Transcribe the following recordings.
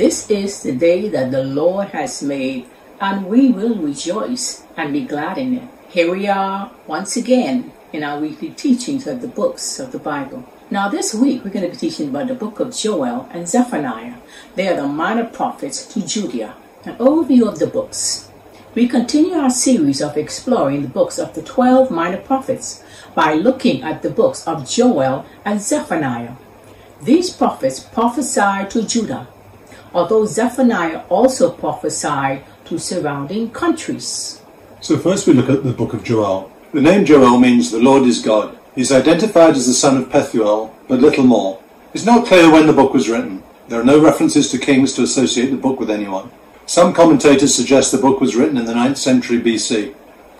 This is the day that the Lord has made, and we will rejoice and be glad in it. Here we are once again in our weekly teachings of the books of the Bible. Now, this week we're going to be teaching about the book of Joel and Zephaniah. They are the minor prophets to Judah. An overview of the books. We continue our series of exploring the books of the 12 minor prophets by looking at the books of Joel and Zephaniah. These prophets prophesied to Judah, although Zephaniah also prophesied to surrounding countries. So first we look at the book of Joel. The name Joel means the Lord is God. He's identified as the son of Pethuel, but little more. It's not clear when the book was written. There are no references to kings to associate the book with anyone. Some commentators suggest the book was written in the 9th century BC.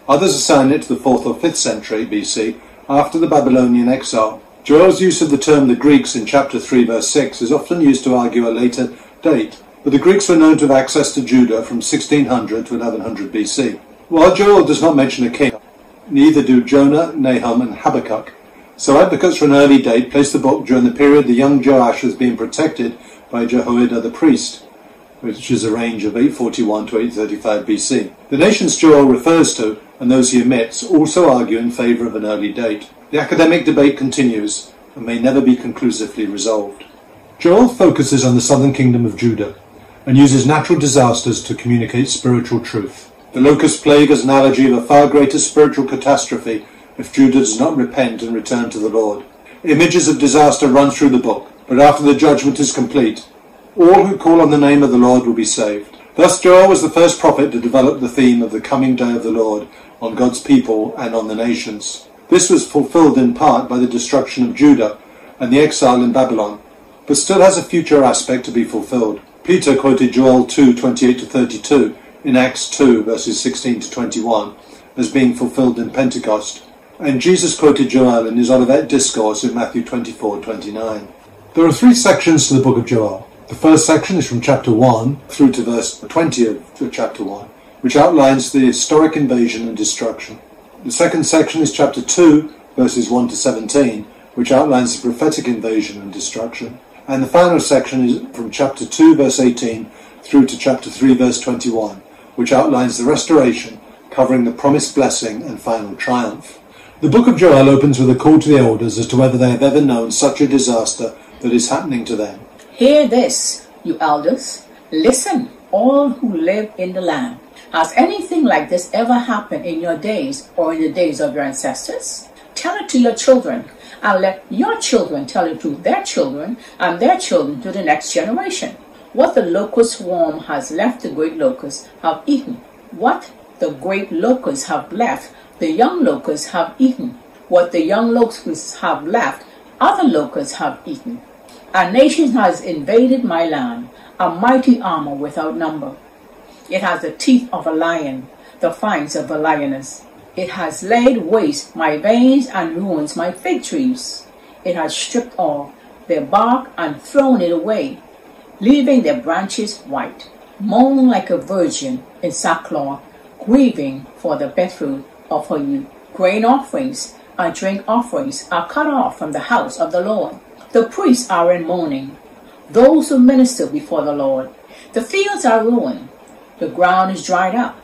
Others assign it to the 4th or 5th century BC, after the Babylonian exile. Joel's use of the term the Greeks in chapter 3 verse 6 is often used to argue a later date, but the Greeks were known to have access to Judah from 1600 to 1100 BC. While Joel does not mention a king, neither do Jonah, Nahum, and Habakkuk. So advocates for an early date place the book during the period the young Joash was being protected by Jehoiada the priest which is a range of 841 to 835 BC. The nations Joel refers to, and those he omits, also argue in favour of an early date. The academic debate continues and may never be conclusively resolved. Joel focuses on the southern kingdom of Judah and uses natural disasters to communicate spiritual truth. The locust plague is an analogy of a far greater spiritual catastrophe if Judah does not repent and return to the Lord. Images of disaster run through the book, but after the judgment is complete, all who call on the name of the Lord will be saved. Thus Joel was the first prophet to develop the theme of the coming day of the Lord on God's people and on the nations. This was fulfilled in part by the destruction of Judah and the exile in Babylon, but still has a future aspect to be fulfilled. Peter quoted Joel 2:28 to 32 in Acts 2 verses 16 to 21 as being fulfilled in Pentecost, and Jesus quoted Joel in his Olivet discourse in Matthew 24:29. There are three sections to the book of Joel. The first section is from chapter 1 through to verse 20 of chapter 1, which outlines the historic invasion and destruction. The second section is chapter 2, verses 1 to 17, which outlines the prophetic invasion and destruction. And the final section is from chapter 2, verse 18, through to chapter 3, verse 21, which outlines the restoration, covering the promised blessing and final triumph. The book of Joel opens with a call to the elders as to whether they have ever known such a disaster that is happening to them. Hear this, you elders. Listen, all who live in the land. Has anything like this ever happened in your days or in the days of your ancestors? Tell it to your children, and let your children tell it to their children and their children to the next generation. What the locust swarm has left the great locusts have eaten. What the great locusts have left, the young locusts have eaten. What the young locusts have left, other locusts have eaten. A nation has invaded my land, a mighty armor without number. It has the teeth of a lion, the fangs of a lioness. It has laid waste my veins and ruins my fig trees. It has stripped off their bark and thrown it away, leaving their branches white, mourning like a virgin in sackcloth, grieving for the birthright of her youth. Grain offerings and drink offerings are cut off from the house of the Lord. The priests are in mourning, those who minister before the Lord. The fields are ruined, the ground is dried up,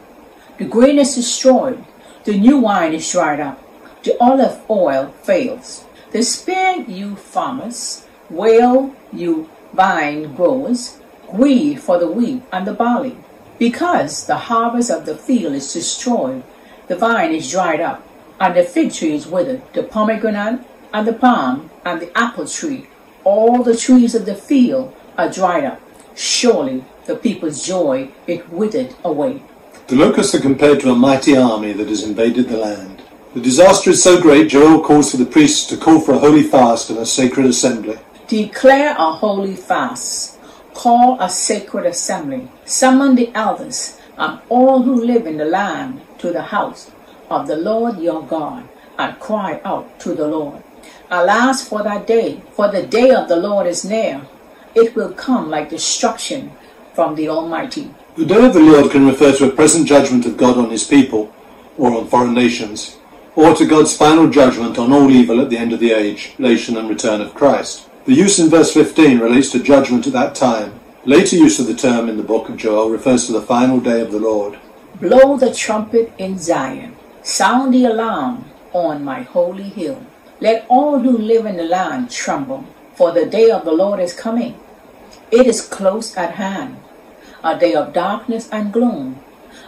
the grain is destroyed, the new wine is dried up, the olive oil fails. Despair, you farmers, wail, you vine growers, grieve for the wheat and the barley, because the harvest of the field is destroyed, the vine is dried up, and the fig tree is withered, the pomegranate and the palm and the apple tree, all the trees of the field are dried up. Surely the people's joy is withered away. The locusts are compared to a mighty army that has invaded the land. The disaster is so great, Joel calls for the priests to call for a holy fast and a sacred assembly. Declare a holy fast. Call a sacred assembly. Summon the elders and all who live in the land to the house of the Lord your God and cry out to the Lord. Alas for that day, for the day of the Lord is near. It will come like destruction from the Almighty. The day of the Lord can refer to a present judgment of God on his people, or on foreign nations, or to God's final judgment on all evil at the end of the age, relation and return of Christ. The use in verse 15 relates to judgment at that time, Later use of the term in the book of Joel refers to the final day of the Lord. Blow the trumpet in Zion. Sound the alarm on my holy hill. Let all who live in the land tremble, for the day of the Lord is coming. It is close at hand, a day of darkness and gloom,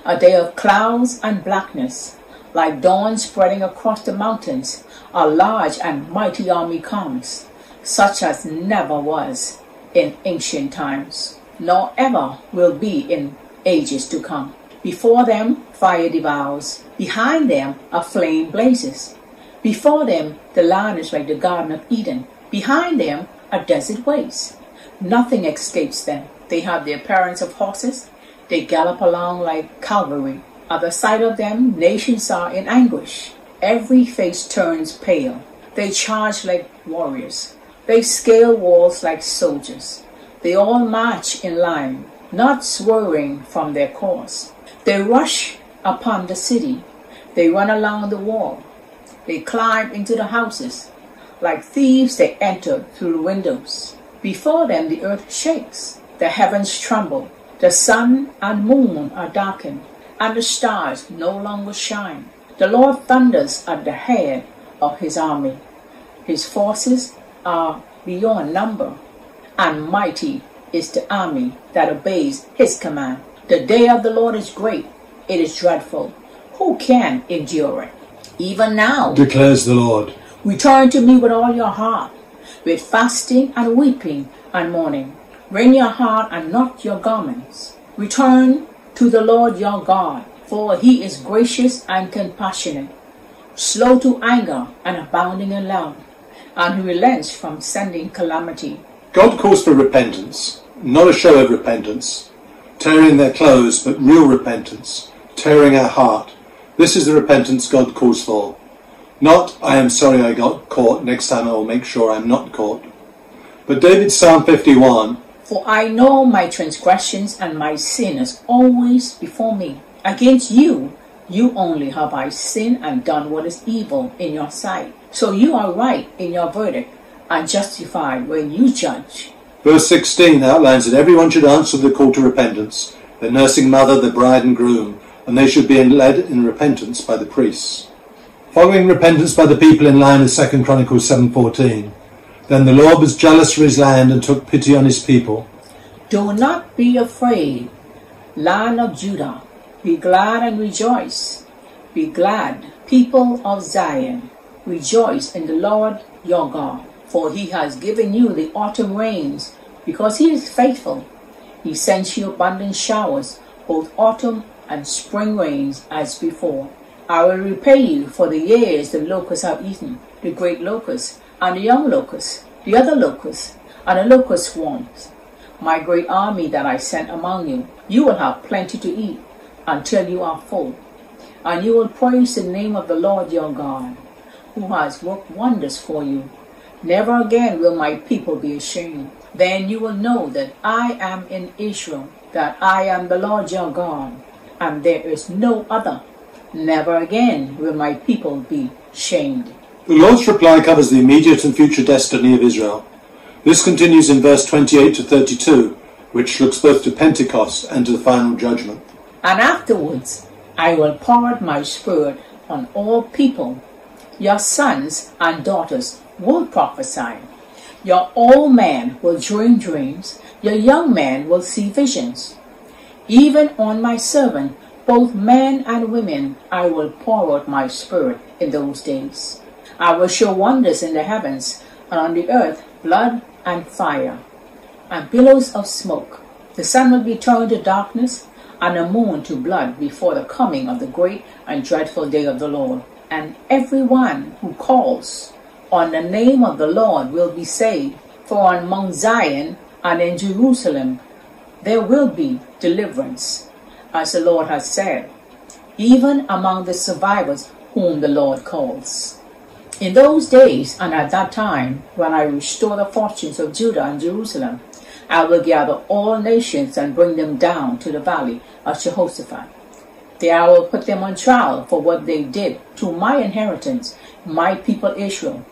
a day of clouds and blackness. Like dawn spreading across the mountains, a large and mighty army comes, such as never was in ancient times, nor ever will be in ages to come. Before them fire devours, behind them a flame blazes. Before them the land is like the Garden of Eden, behind them a desert waste. Nothing escapes them. They have the appearance of horses, they gallop along like cavalry. At the sight of them, nations are in anguish. Every face turns pale. They charge like warriors. They scale walls like soldiers. They all march in line, not swerving from their course. They rush upon the city. They run along the wall. They climb into the houses. Like thieves, they enter through the windows. Before them, the earth shakes. The heavens tremble. The sun and moon are darkened, and the stars no longer shine. The Lord thunders at the head of his army. His forces are beyond number, and mighty is the army that obeys his command. The day of the Lord is great, it is dreadful. Who can endure it? Even now, Declares the Lord. return to me with all your heart, with fasting and weeping and mourning. Rend your heart and not your garments. Return to the Lord your God, for he is gracious and compassionate, slow to anger and abounding in love, and he relents from sending calamity. God calls for repentance, not a show of repentance, tearing their clothes, but real repentance, tearing our heart. This is the repentance God calls for. Not, I am sorry I got caught, next time I will make sure I'm not caught. But David's Psalm 51 For I know my transgressions and my sin is always before me. Against you, you only have I sinned and done what is evil in your sight. So you are right in your verdict and justified when you judge. Verse 16 outlines that everyone should answer the call to repentance, the nursing mother, the bride and groom, and they should be led in repentance by the priests. Following repentance by the people in line with 2 Chronicles 7.14, then the Lord was jealous for his land and took pity on his people. Do not be afraid, land of Judah. Be glad and rejoice. Be glad, people of Zion. Rejoice in the Lord your God, for he has given you the autumn rains, because he is faithful. He sends you abundant showers, both autumn and spring rains as before. I will repay you for the years the locusts have eaten, the great locust, and the young locust, the other locust, and the locust swarms. My great army that I sent among you, you will have plenty to eat until you are full. And you will praise the name of the Lord your God, who has worked wonders for you. Never again will my people be ashamed. Then you will know that I am in Israel, that I am the Lord your God, and there is no other. Never again will my people be shamed. The Lord's reply covers the immediate and future destiny of Israel. This continues in verse 28 to 32, which looks both to Pentecost and to the final judgment. And afterwards I will pour out my spirit on all people. Your sons and daughters will prophesy. Your old man will dream dreams. Your young man will see visions. Even on my servant, both men and women, I will pour out my spirit in those days. I will show wonders in the heavens and on the earth blood and fire and billows of smoke. The sun will be turned to darkness and the moon to blood before the coming of the great and dreadful day of the Lord. And everyone who calls on the name of the Lord will be saved. For on Mount Zion and in Jerusalem there will be deliverance, as the Lord has said, even among the survivors whom the Lord calls. In those days and at that time, when I restore the fortunes of Judah and Jerusalem, I will gather all nations and bring them down to the valley of Jehoshaphat. There I will put them on trial for what they did to my inheritance, my people Israel,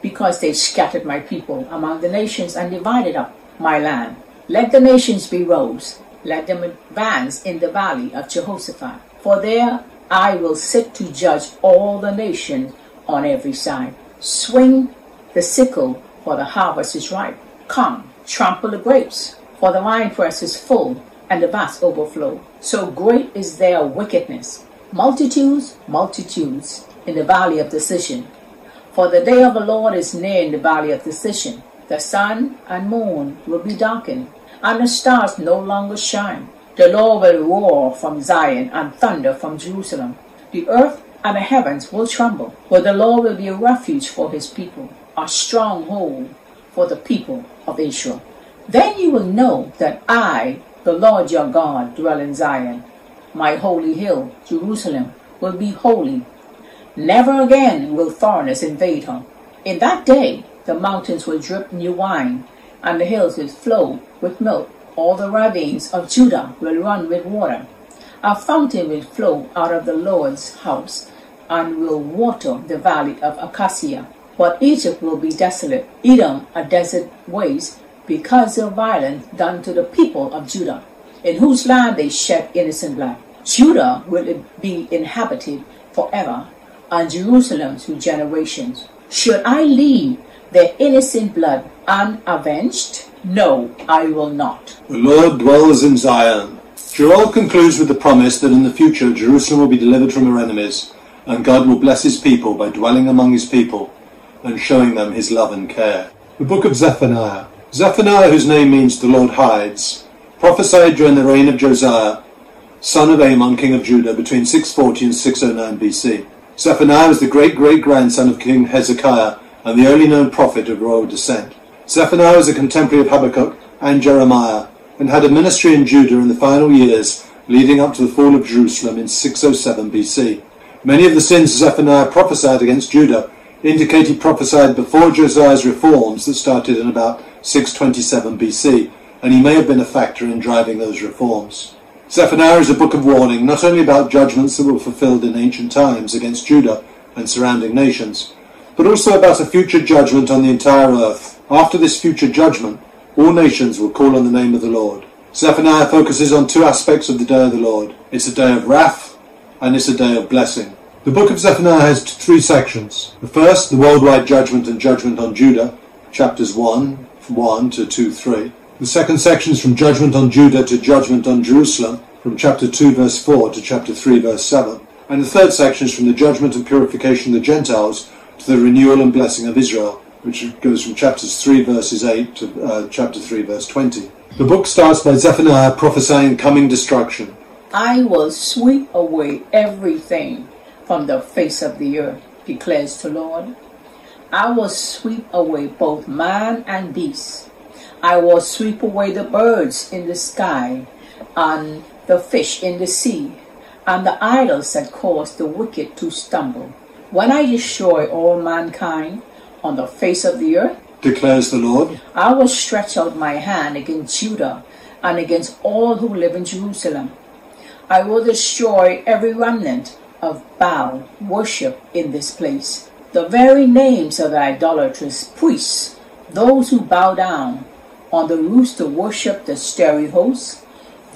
because they scattered my people among the nations and divided up my land, Let the nations be rose, let them advance in the valley of Jehoshaphat. For there I will sit to judge all the nations on every side. Swing the sickle, for the harvest is ripe. Come, trample the grapes, for the winepress is full, and the vats overflow. So great is their wickedness. Multitudes, multitudes in the valley of decision. For the day of the Lord is near in the valley of decision. The sun and moon will be darkened, and the stars no longer shine. The Lord will roar from Zion and thunder from Jerusalem. The earth and the heavens will tremble, but the Lord will be a refuge for his people, a stronghold for the people of Israel. Then you will know that I, the Lord your God, dwell in Zion. My holy hill, Jerusalem, will be holy. Never again will foreigners invade her. In that day, the mountains will drip new wine, and the hills will flow with milk. All the ravines of Judah will run with water. A fountain will flow out of the Lord's house, and will water the valley of Acacia. But Egypt will be desolate, Edom a desert waste, because of violence done to the people of Judah, in whose land they shed innocent blood. Judah will be inhabited forever, and Jerusalem through generations. Should I leave their innocent blood unavenged? No, I will not. The Lord dwells in Zion. Joel concludes with the promise that in the future Jerusalem will be delivered from her enemies, and God will bless his people by dwelling among his people and showing them his love and care. The book of Zephaniah. Zephaniah, whose name means the Lord hides, prophesied during the reign of Josiah, son of Amon, king of Judah, between 640 and 609 BC. Zephaniah was the great great grandson of King Hezekiah and the only known prophet of royal descent. Zephaniah was a contemporary of Habakkuk and Jeremiah and had a ministry in Judah in the final years leading up to the fall of Jerusalem in 607 BC. Many of the sins Zephaniah prophesied against Judah indicate he prophesied before Josiah's reforms that started in about 627 BC, and he may have been a factor in driving those reforms. Zephaniah is a book of warning not only about judgments that were fulfilled in ancient times against Judah and surrounding nations, but also about a future judgment on the entire earth. After this future judgment, all nations will call on the name of the Lord. Zephaniah focuses on two aspects of the day of the Lord. It's a day of wrath and it's a day of blessing. The book of Zephaniah has three sections. The first, the worldwide judgment and judgment on Judah, chapters 1, 1 to 2, 3. The second section is from judgment on Judah to judgment on Jerusalem, from chapter 2 verse 4 to chapter 3 verse 7. And the third section is from the judgment and purification of the Gentiles to the renewal and blessing of Israel, which goes from chapters 3 verses 8 to uh, chapter 3 verse 20. The book starts by Zephaniah prophesying coming destruction. I will sweep away everything from the face of the earth, declares the Lord. I will sweep away both man and beast. I will sweep away the birds in the sky and the fish in the sea and the idols that cause the wicked to stumble. When I destroy all mankind on the face of the earth, declares the Lord, I will stretch out my hand against Judah and against all who live in Jerusalem. I will destroy every remnant of Baal worship in this place. The very names of the idolatrous priests, those who bow down on the roofs to worship the starry host,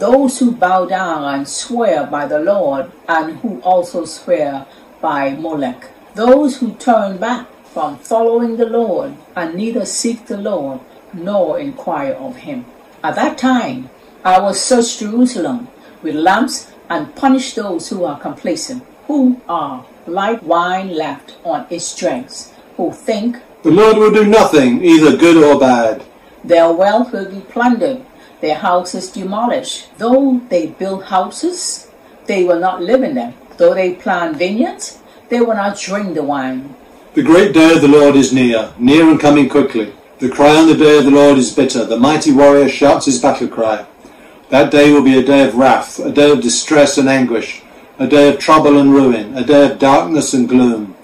those who bow down and swear by the Lord, and who also swear by Molech, those who turn back from following the Lord, and neither seek the Lord nor inquire of him. At that time I will search Jerusalem with lamps and punish those who are complacent, who are like wine left on its dregs, who think The Lord will do nothing, either good or bad. their wealth will be plundered, their houses demolished. Though they build houses, they will not live in them. Though they plant vineyards, they will not drink the wine. The great day of the Lord is near, near and coming quickly. The cry on the day of the Lord is bitter. The mighty warrior shouts his battle cry. That day will be a day of wrath, a day of distress and anguish, a day of trouble and ruin, a day of darkness and gloom,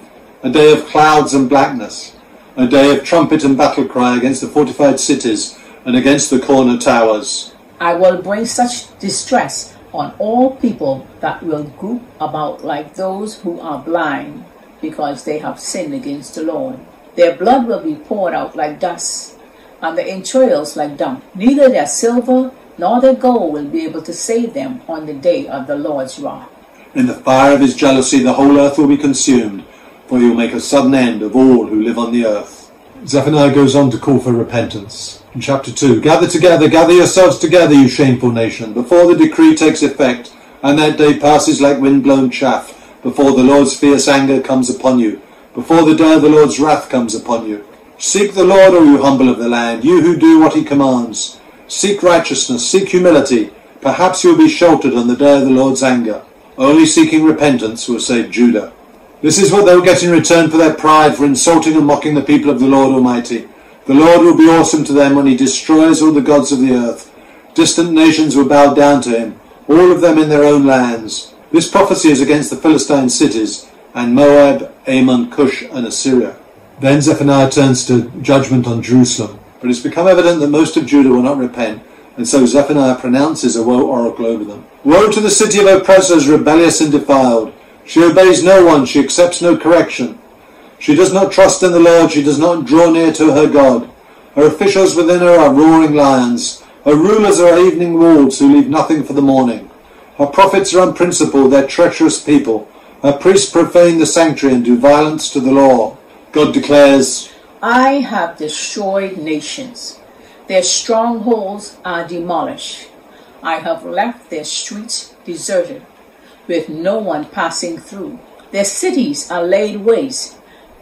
a day of clouds and blackness, a day of trumpet and battle cry against the fortified cities and against the corner towers. I will bring such distress on all people that will group about like those who are blind because they have sinned against the Lord. Their blood will be poured out like dust, and their entrails like dung. Neither their silver nor their gold will be able to save them on the day of the Lord's wrath. In the fire of his jealousy, the whole earth will be consumed, for he will make a sudden end of all who live on the earth. Zephaniah goes on to call for repentance. In chapter 2, Gather together, gather yourselves together, you shameful nation, before the decree takes effect, and that day passes like wind-blown chaff, before the Lord's fierce anger comes upon you, before the day of the Lord's wrath comes upon you. Seek the Lord, O you humble of the land, you who do what he commands. Seek righteousness, seek humility. Perhaps you'll be sheltered on the day of the Lord's anger. Only seeking repentance will save Judah. This is what they will get in return for their pride, for insulting and mocking the people of the Lord Almighty. The Lord will be awesome to them when he destroys all the gods of the earth. Distant nations will bow down to him, all of them in their own lands. This prophecy is against the Philistine cities, and Moab, Ammon, Cush, and Assyria. Then Zephaniah turns to judgment on Jerusalem. But it's become evident that most of Judah will not repent, and so Zephaniah pronounces a woe oracle over them. Woe to the city of oppressors, rebellious and defiled! She obeys no one, she accepts no correction. She does not trust in the Lord, she does not draw near to her God. Her officials within her are roaring lions. Her rulers are evening wolves who leave nothing for the morning. Her prophets are unprincipled, they're treacherous people. Her priests profane the sanctuary and do violence to the law. God declares, I have destroyed nations. Their strongholds are demolished. I have left their streets deserted, with no one passing through. Their cities are laid waste.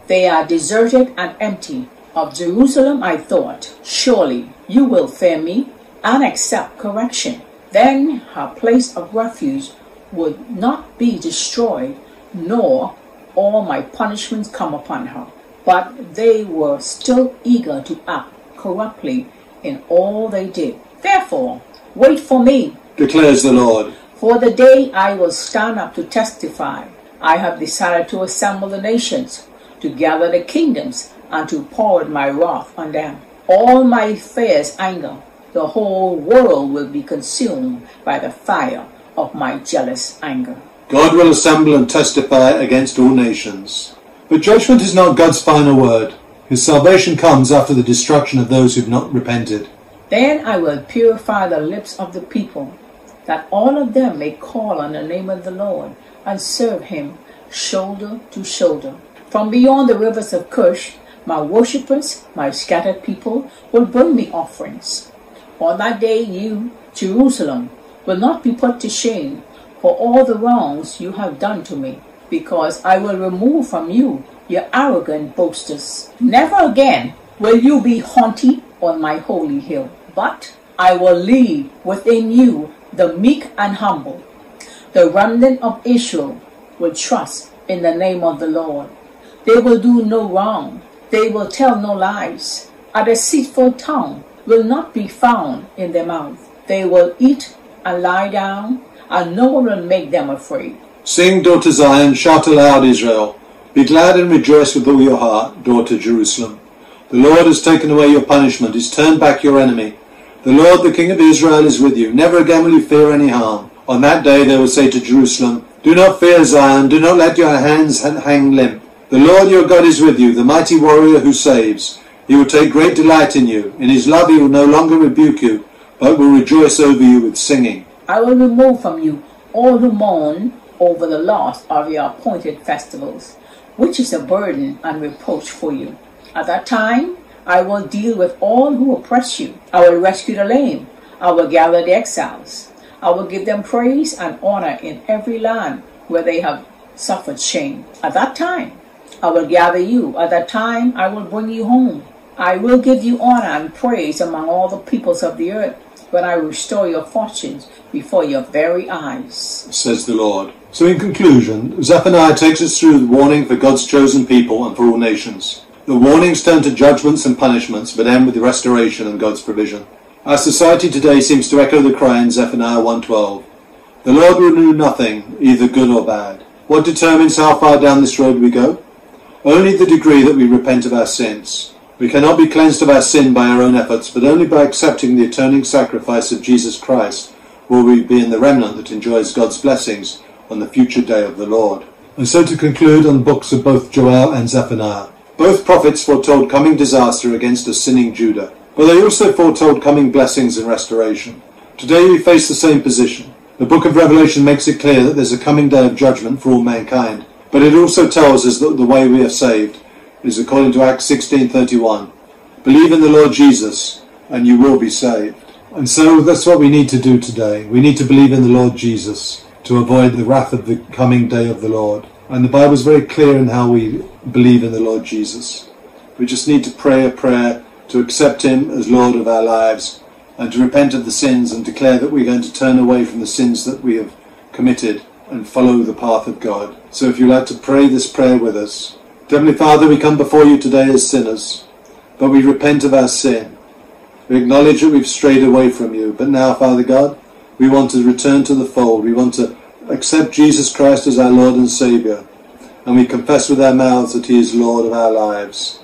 They are deserted and empty. Of Jerusalem I thought, surely you will fear me and accept correction. Then her place of refuge would not be destroyed, nor all my punishments come upon her but they were still eager to act corruptly in all they did. Therefore, wait for me, declares the Lord. For the day I will stand up to testify. I have decided to assemble the nations, to gather the kingdoms, and to pour out my wrath on them. All my fierce anger, the whole world will be consumed by the fire of my jealous anger. God will assemble and testify against all nations. But judgment is not God's final word. His salvation comes after the destruction of those who have not repented. Then I will purify the lips of the people, that all of them may call on the name of the Lord and serve him shoulder to shoulder. From beyond the rivers of Cush, my worshippers, my scattered people, will bring me offerings. On that day, you, Jerusalem, will not be put to shame for all the wrongs you have done to me because I will remove from you your arrogant boasters. Never again will you be haughty on my holy hill, but I will leave within you the meek and humble. The remnant of Israel will trust in the name of the Lord. They will do no wrong. They will tell no lies. A deceitful tongue will not be found in their mouth. They will eat and lie down, and no one will make them afraid. Sing, daughter Zion, shout aloud, Israel. Be glad and rejoice with all your heart, daughter Jerusalem. The Lord has taken away your punishment, has turned back your enemy. The Lord, the King of Israel, is with you. Never again will you fear any harm. On that day they will say to Jerusalem, Do not fear, Zion, do not let your hands hang limp. The Lord your God is with you, the mighty warrior who saves. He will take great delight in you. In his love he will no longer rebuke you, but will rejoice over you with singing. I will remove from you all who mourn over the loss of your appointed festivals, which is a burden and reproach for you. At that time, I will deal with all who oppress you. I will rescue the lame. I will gather the exiles. I will give them praise and honor in every land where they have suffered shame. At that time, I will gather you. At that time, I will bring you home. I will give you honor and praise among all the peoples of the earth when I will restore your fortunes before your very eyes, says the Lord. So, in conclusion, Zephaniah takes us through the warning for God's chosen people and for all nations. The warnings turn to judgments and punishments, but end with the restoration and God's provision. Our society today seems to echo the cry in Zephaniah 1.12. The Lord will do nothing, either good or bad. What determines how far down this road we go? Only the degree that we repent of our sins. We cannot be cleansed of our sin by our own efforts, but only by accepting the atoning sacrifice of Jesus Christ will we be in the remnant that enjoys God's blessings on the future day of the Lord. And so to conclude on the books of both Joel and Zephaniah. Both prophets foretold coming disaster against a sinning Judah. But they also foretold coming blessings and restoration. Today we face the same position. The book of Revelation makes it clear that there's a coming day of judgment for all mankind, but it also tells us that the way we are saved is according to Acts 16:31. Believe in the Lord Jesus and you will be saved. And so that's what we need to do today. We need to believe in the Lord Jesus to avoid the wrath of the coming day of the Lord. And the Bible is very clear in how we believe in the Lord Jesus. We just need to pray a prayer to accept Him as Lord of our lives and to repent of the sins and declare that we're going to turn away from the sins that we have committed and follow the path of God. So if you'd like to pray this prayer with us, Heavenly Father, we come before you today as sinners, but we repent of our sin. We acknowledge that we've strayed away from you, but now, Father God, we want to return to the fold. We want to accept Jesus Christ as our Lord and Saviour, and we confess with our mouths that He is Lord of our lives.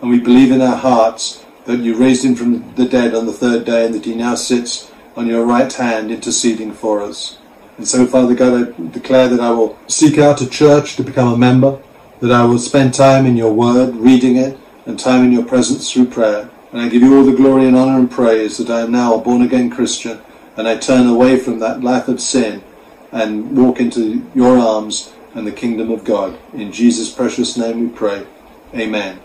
And we believe in our hearts that you raised Him from the dead on the third day and that He now sits on your right hand interceding for us. And so, Father God, I declare that I will seek out a church to become a member, that I will spend time in your word, reading it, and time in your presence through prayer. And I give you all the glory and honor and praise that I am now a born again Christian and I turn away from that life of sin and walk into your arms and the kingdom of God. In Jesus' precious name we pray. Amen.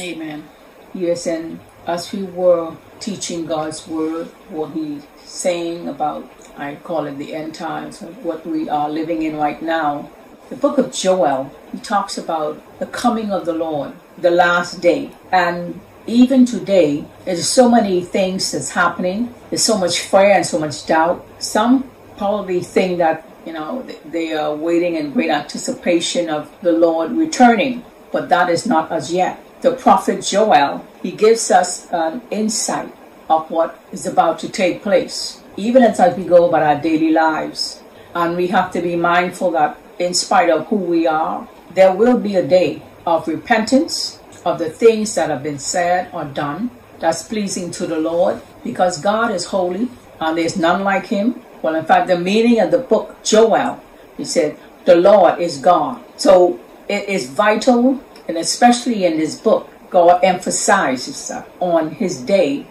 Amen. Yes, and as we were teaching God's word, what He's saying about, I call it the end times, what we are living in right now, the book of Joel, he talks about the coming of the Lord, the last day. And even today, there's so many things that's happening. There's so much fear and so much doubt. Some probably think that, you know, they are waiting in great anticipation of the Lord returning, but that is not as yet. The prophet Joel, he gives us an insight of what is about to take place, even as we go about our daily lives. And we have to be mindful that in spite of who we are, there will be a day of repentance of the things that have been said or done that's pleasing to the Lord because God is holy and there's none like him. Well, in fact, the meaning of the book Joel, he said, the Lord is God. So it is vital, and especially in this book, God emphasizes on his day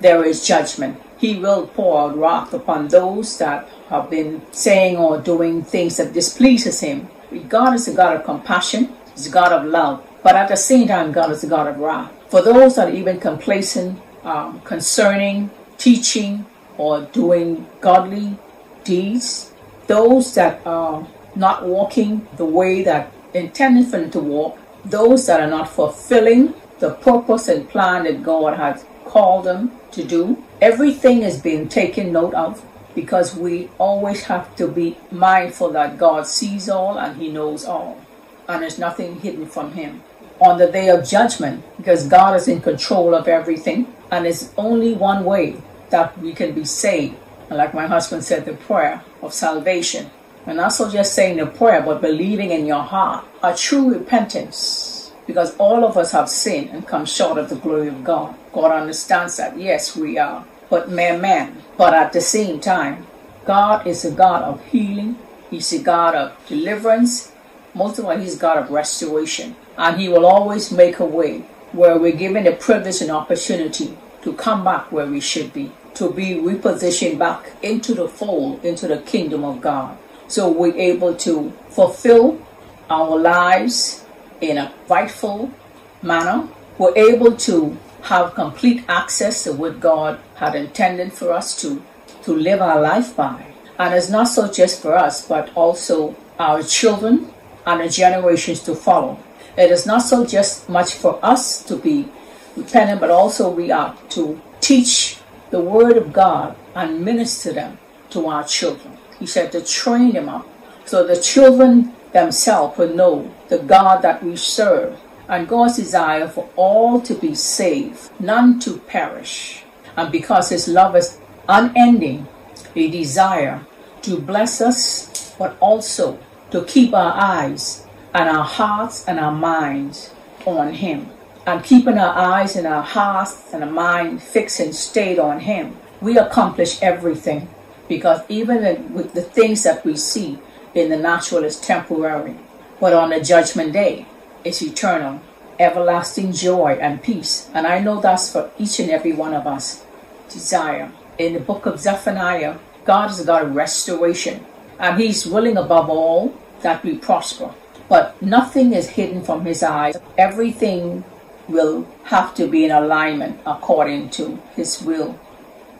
there is judgment. He will pour out wrath upon those that have been saying or doing things that displeases him. God is a God of compassion, He's a God of love. But at the same time, God is a God of wrath. For those that are even complacent um, concerning teaching or doing godly deeds, those that are not walking the way that intended for them to walk, those that are not fulfilling the purpose and plan that God has called them to do, everything is being taken note of because we always have to be mindful that God sees all and He knows all, and there's nothing hidden from Him on the day of judgment because God is in control of everything and it's only one way that we can be saved. And like my husband said, the prayer of salvation. And also just saying the prayer, but believing in your heart. A true repentance. Because all of us have sinned and come short of the glory of God. God understands that. Yes, we are. But man, man. But at the same time, God is a God of healing. He's a God of deliverance. Most of all, He's God of restoration and He will always make a way where we're given a privilege and opportunity to come back where we should be, to be repositioned back into the fold, into the kingdom of God. So we're able to fulfill our lives in a rightful manner. We're able to have complete access to what God had intended for us to, to live our life by. And it's not so just for us, but also our children and the generations to follow. It is not so just much for us to be repentant, but also we are to teach the word of God and minister them to our children. He said to train them up so the children themselves will know the God that we serve and God's desire for all to be saved, none to perish. And because His love is unending, a desire to bless us, but also to keep our eyes and our hearts and our minds on Him. And keeping our eyes and our hearts and our mind fixed and stayed on Him, we accomplish everything. Because even with the things that we see in the natural is temporary, but on the judgment day, it's eternal everlasting joy and peace. And I know that's for each and every one of us. Desire. In the book of Zephaniah, God has got a restoration. And He's willing above all that we prosper. But nothing is hidden from His eyes. Everything will have to be in alignment according to His will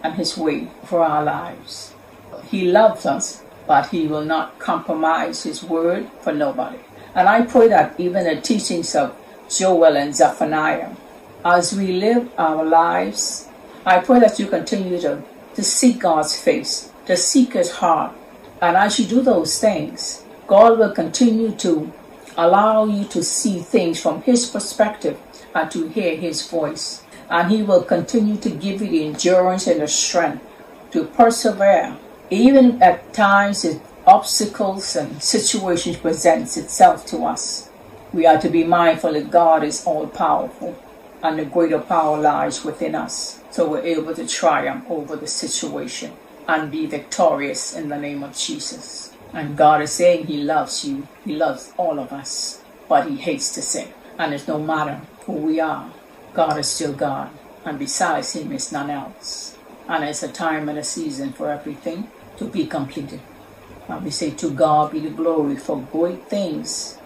and His way for our lives. He loves us, but He will not compromise His word for nobody. And I pray that even the teachings of Joel and Zephaniah, as we live our lives, I pray that you continue to, to seek God's face, to seek His heart. And as you do those things, God will continue to allow you to see things from His perspective and to hear His voice. And He will continue to give you the endurance and the strength to persevere, even at times it obstacles and situations presents itself to us. We are to be mindful that God is all powerful and the greater power lies within us. So we're able to triumph over the situation and be victorious in the name of Jesus. And God is saying He loves you. He loves all of us. But He hates to sin. And it's no matter who we are, God is still God. And besides Him is none else. And it's a time and a season for everything to be completed. And we say, To God be the glory for great things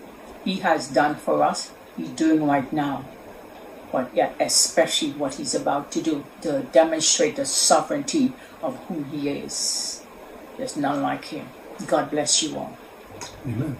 He has done for us, He's doing right now. But yet, especially what He's about to do to demonstrate the sovereignty of who He is. There's none like Him. God bless you all. Amen.